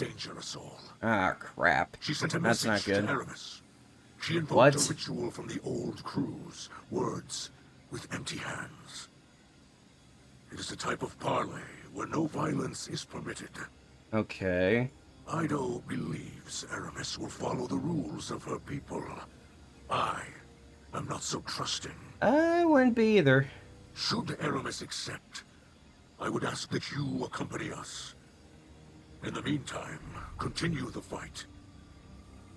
endanger us all. Ah, crap. She sent a That's message not good. to Eramis. She invoked What? a ritual from the old crews. Words with empty hands. It is a type of parley where no violence is permitted. Okay. Eido believes Eramis will follow the rules of her people. I am not so trusting. I wouldn't be either. Should Eramis accept, I would ask that you accompany us. In the meantime, continue the fight.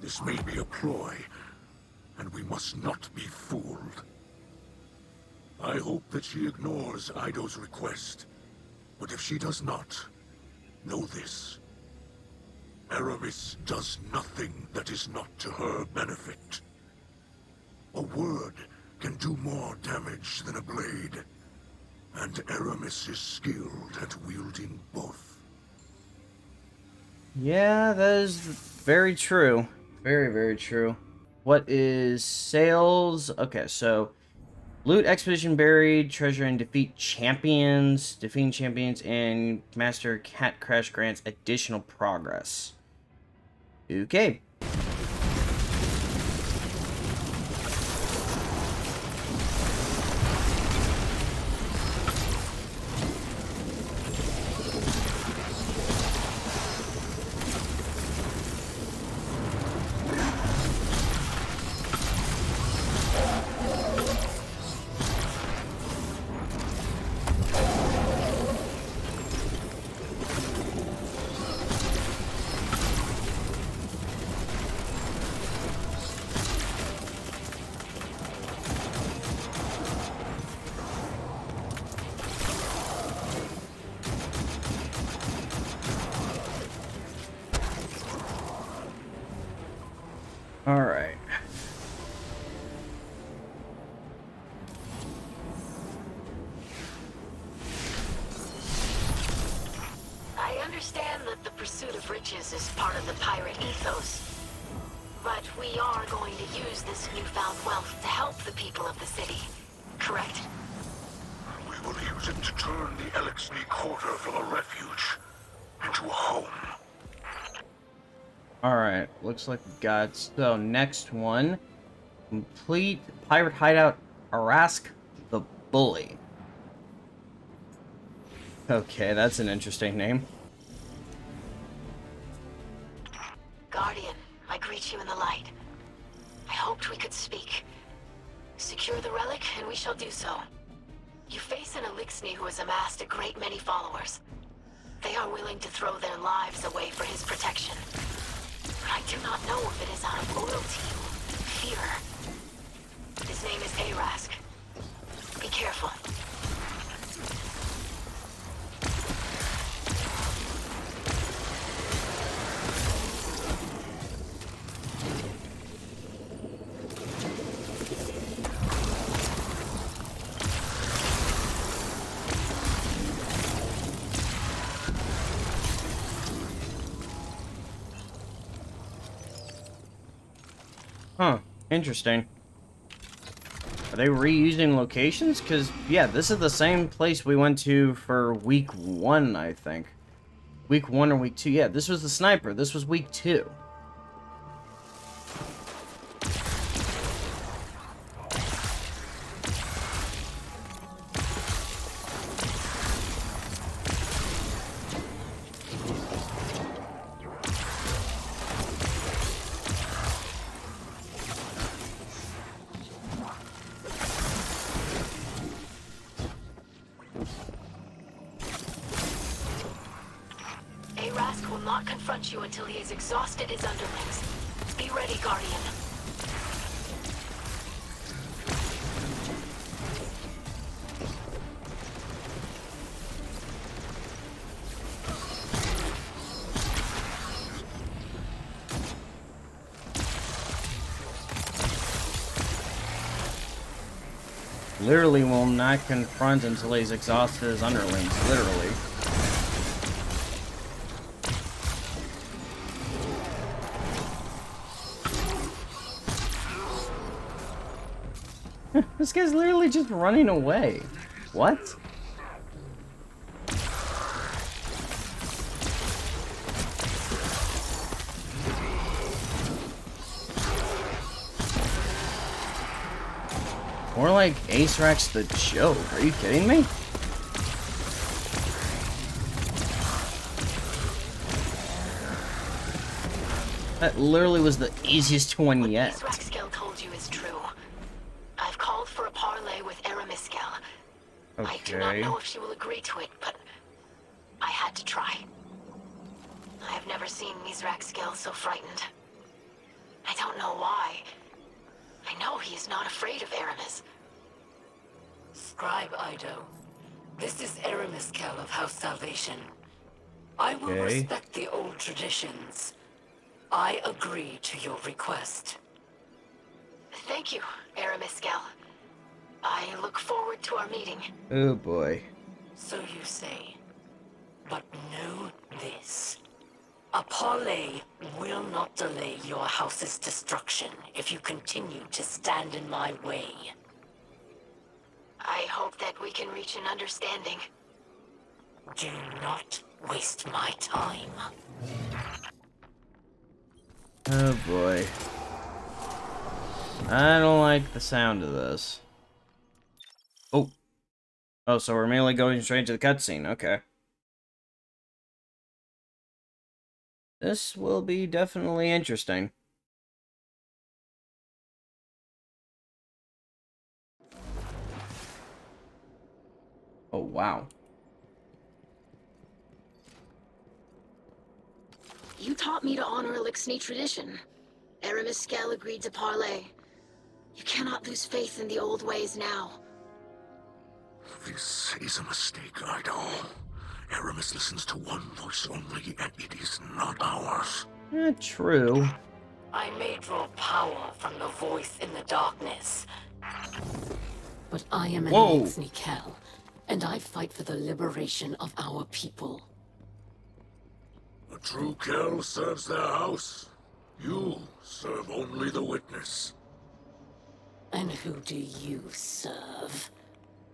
This may be a ploy, and we must not be fooled. I hope that she ignores Eido's request, but if she does not, know this. Eramis does nothing that is not to her benefit. A word can do more damage than a blade, and Eramis is skilled at wielding both. Yeah, that is very true. Very, very true. What is sales? Okay, so loot expedition buried, treasure and defeat champions, defeating champions, and master Ketchcrash grants additional progress. Okay. Pursuit of riches is part of the pirate ethos. But we are going to use this newfound wealth to help the people of the city. Correct? We will use it to turn the Eliksni Quarter from a refuge into a home. Alright, looks like we got so next one. Complete pirate hideout Arask the Bully. Okay, that's an interesting name. Guardian, I greet you in the light. I hoped we could speak. Secure the relic, and we shall do so. You face an Eliksni who has amassed a great many followers. They are willing to throw their lives away for his protection. But I do not know if it is out of loyalty or fear. His name is Arask. Be careful. Huh, interesting. Are they reusing locations? Because, yeah, this is the same place we went to for week one, I think. Week one or week two. Yeah, this was the sniper. This was week two. You until he has exhausted his underlings. Be ready, Guardian. Literally will not confront until he's exhausted his underlings. Literally. This guy's literally just running away. What? More like Ace Rex the joke. Are you kidding me? That literally was the easiest one yet. I do not know if she will agree to it, but I had to try. I have never seen Mithrax Kell so frightened. I don't know why. I know he is not afraid of Eramis. Scribe Eido, this is Eramis Kell of House Salvation. I will Okay. respect the old traditions. I agree to your request. Thank you, Eramis Kell. I look forward to our meeting. Oh boy. So you say. But know this. A parley will not delay your house's destruction if you continue to stand in my way. I hope that we can reach an understanding. Do not waste my time. Oh boy. I don't like the sound of this. Oh. So we're mainly going straight to the cutscene. Okay. This will be definitely interesting. Oh, wow. You taught me to honor Eliksni tradition. Eramis Kell agreed to parley. You cannot lose faith in the old ways now. This is a mistake, Eido. Eramis listens to one voice only, and it is not ours. Eh, true. I may draw power from the voice in the darkness. But I am an Whoa. Eliksni and I fight for the liberation of our people. A true Kell serves their house. You serve only the witness. And who do you serve?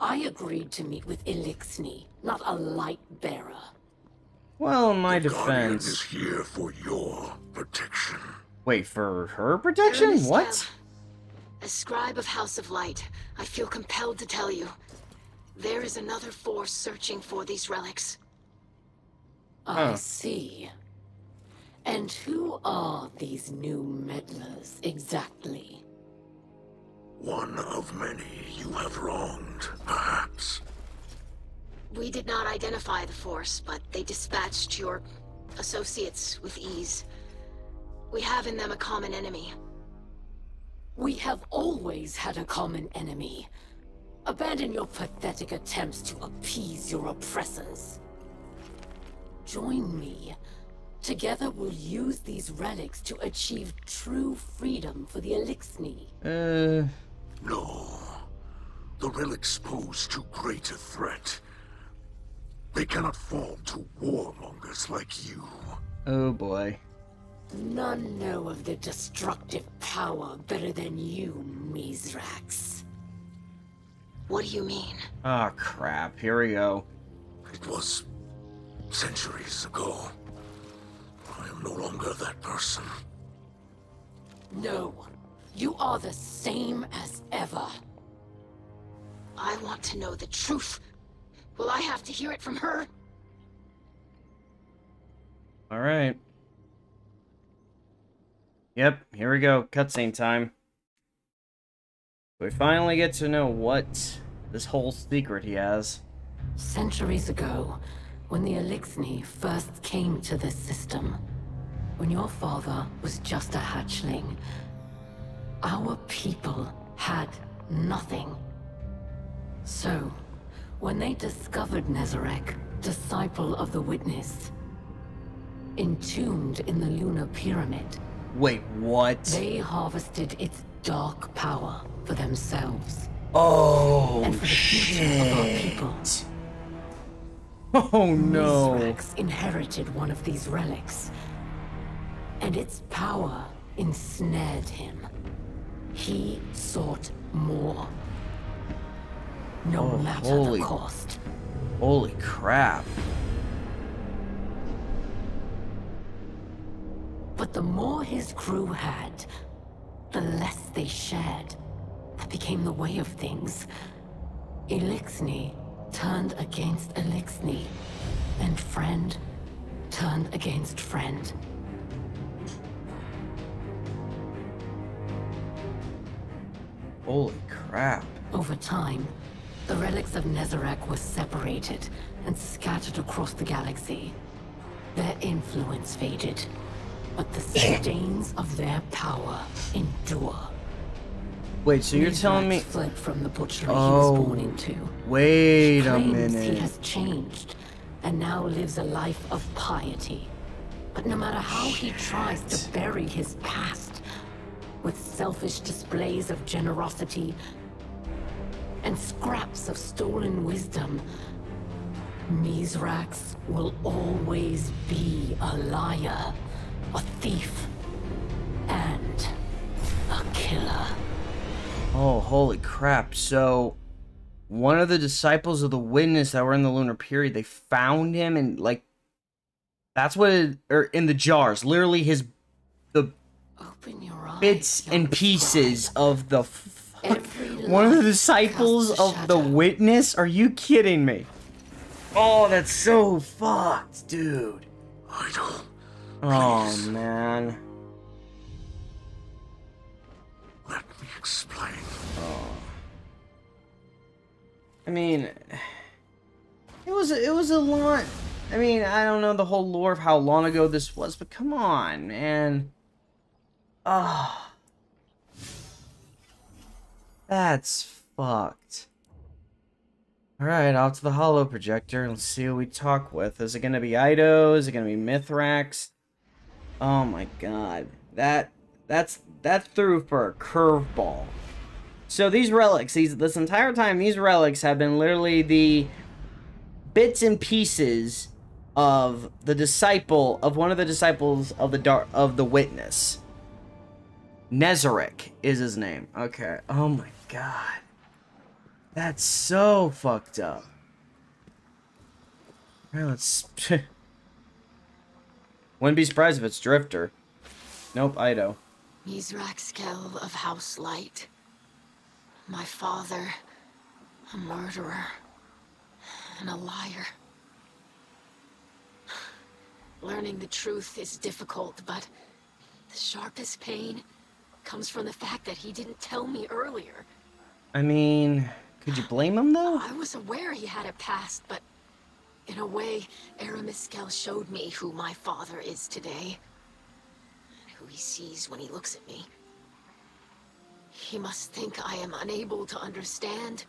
I agreed to meet with Eliksni, not a light bearer. Well, my the Guardian is defense. here for your protection. Wait, for her protection? Eramis Kell, What? As scribe of House of Light, I feel compelled to tell you. There is another force searching for these relics. I Huh. see. And who are these new meddlers exactly? One of many you have wronged, perhaps. We did not identify the force, but they dispatched your associates with ease. We have in them a common enemy. We have always had a common enemy. Abandon your pathetic attempts to appease your oppressors. Join me. Together we'll use these relics to achieve true freedom for the Eliksni. Uh, No. The relics pose too great a threat. They cannot fall to warmongers like you. oh boy. None know of the destructive power better than you, Mithrax. What do you mean? Ah, crap. Here we go. It was centuries ago. I am no longer that person. No, you are the same as ever. I want to know the truth. Will I have to hear it from her? Alright. Yep, here we go. Cutscene time. We finally get to know what this whole secret he has. Centuries ago, when the Elixni first came to this system, when your father was just a hatchling, our people had nothing. So, when they discovered Nezarec, disciple of the Witness, entombed in the Lunar Pyramid, Wait, what? they harvested its dark power for themselves Oh, and for the future of our people. Oh no. Mithrax inherited one of these relics, and its power ensnared him. He sought more. No Oh, matter holy- the cost. Holy crap. But the more his crew had, the less they shared. That became the way of things. Eliksni turned against Eliksni, and friend turned against friend. Holy crap. Over time, the relics of Nezarec were separated and scattered across the galaxy. Their influence faded, but the stains of their power endure. Wait, so you're telling me... Fled from the butchery Oh. he was born oh, into. Wait a Claims he has changed and now lives a life of piety. But no matter how he tries to bury his past with selfish displays of generosity and scraps of stolen wisdom, Mithrax will always be a liar, a thief, and a killer. Oh, holy crap. So, one of the disciples of the witness that were in the lunar period, they found him and, like, that's what it, or in the jars, literally his, the Open your eyes. Bits and pieces scribe. of the, f- one of the disciples casts a of the witness? Are you kidding me? Oh, that's so fucked, dude. Eido. Oh, Please. man. Let me explain. Oh. I mean, it was it was a lot. I mean, I don't know the whole lore of how long ago this was, but come on, man. Ah, that's fucked. All right, off to the hollow projector. Let's see who we talk with. Is it gonna be Eido? Is it gonna be Mithrax? Oh my god, that that's that threw for a curveball. So these relics, these this entire time, these relics have been literally the bits and pieces of the disciple of one of the disciples of the dark of the witness. Nezarec is his name. Okay. Oh my god. That's so fucked up. Alright, let's Wouldn't be surprised if it's Drifter. Nope, Eido. Mithrax Kell of House Light. My father, a murderer, and a liar. Learning the truth is difficult, but the sharpest pain comes from the fact that he didn't tell me earlier. I mean, could you blame him though? I was aware he had a past, but in a way, Eramis Skell showed me who my father is today. And who he sees when he looks at me. He must think I am unable to understand,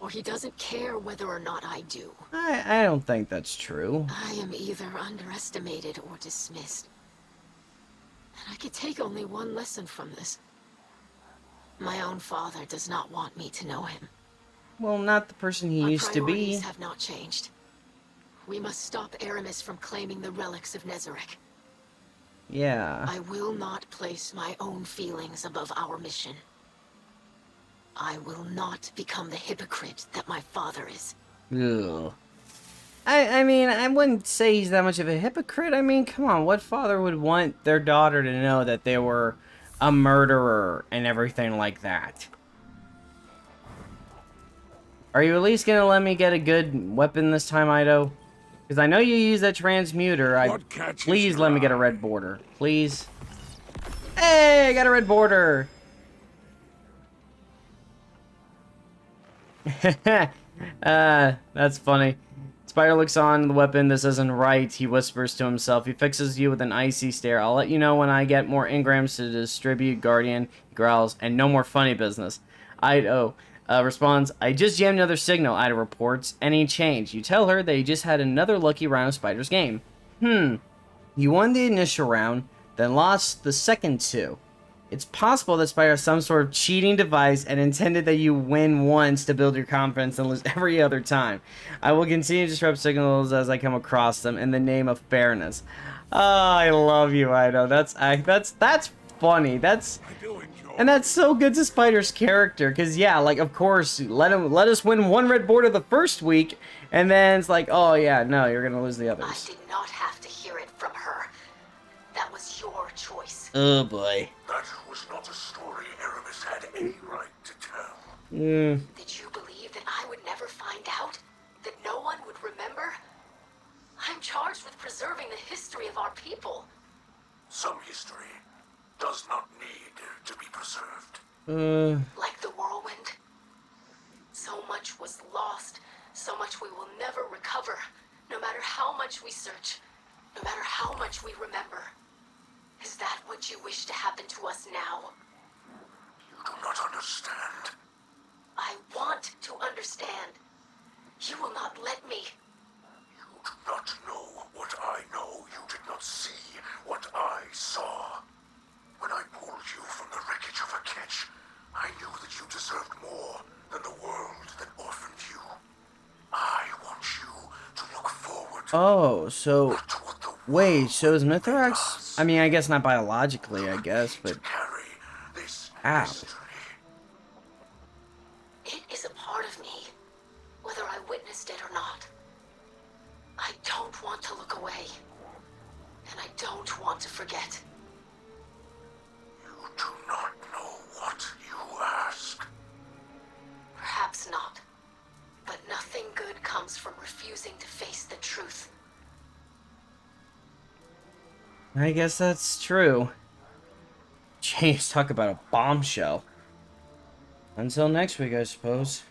or he doesn't care whether or not I do. I I don't think that's true. I am either underestimated or dismissed. I could take only one lesson from this. My own father does not want me to know him. Well, not the person he Our used to be. have not changed. We must stop Eramis from claiming the relics of Nezarec. Yeah. I will not place my own feelings above our mission. I will not become the hypocrite that my father is. Ugh. I, I mean, I wouldn't say he's that much of a hypocrite. I mean, come on, what father would want their daughter to know that they were a murderer and everything like that? Are you at least gonna let me get a good weapon this time, Eido? Because I know you use that transmuter. I please let me get a red border, please. Hey, I got a red border. uh, that's funny. Spider looks on the weapon. This isn't right. He whispers to himself. He fixes you with an icy stare. I'll let you know when I get more engrams to distribute. Guardian he growls, and no more funny business. Eido uh, responds, I just jammed another signal, Eido reports. Any change? You tell her that you just had another lucky round of Spider's game. Hmm. You won the initial round, then lost the second two. It's possible that Spider has some sort of cheating device and intended that you win once to build your confidence and lose every other time. I will continue to disrupt signals as I come across them in the name of fairness. Oh, I love you, Eido. That's I, that's that's funny. That's I do enjoy. and that's so good to Spider's character, cause yeah, like of course, let him let us win one red border the first week, and then it's like, oh yeah, no, you're gonna lose the I others. did not have was. Oh boy. That was not a story Eramis had any right to tell. Mm, Did you believe that I would never find out? That no one would remember? I'm charged with preserving the history of our people. Some history does not need to be preserved. uh, Like the whirlwind. So much was lost, so much we will never recover, no matter how much we search, no matter how much we remember. Is that what you wish to happen to us now? You do not understand. I want to understand. You will not let me. You do not know what I know. You did not see what I saw. When I pulled you from the wreckage of a ketch, I knew that you deserved more than the world that orphaned you. I want you to look forward oh, so not to what the wait, so is made Mithrax? Us. I mean, I guess not biologically, I guess, but to this Ow. It is a part of me, whether I witnessed it or not. I don't want to look away. And I don't want to forget. You do not know what you ask. Perhaps not. But nothing good comes from refusing to face the truth. I guess that's true. Jeez, talk about a bombshell. Until next week, I suppose.